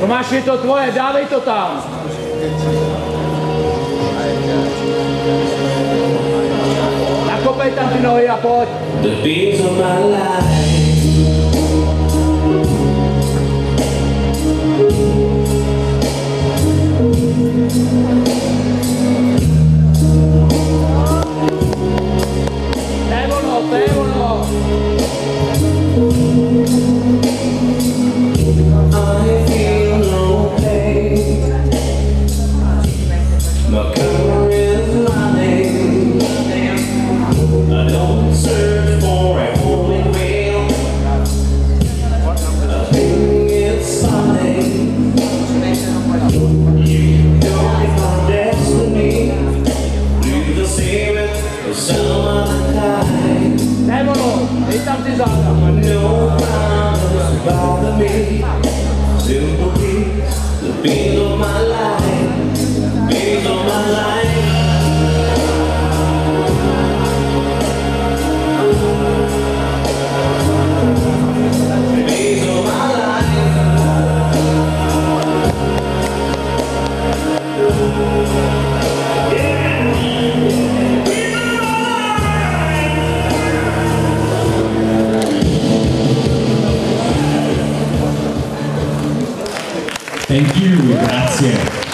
Tomáš, je to tvoje, dávej to tam. Nakopej tam ty nohy a pojď. The beats of my life. Dej tam ty záda. No problems bother me the of my life of my life Beat of Thank you, grazie.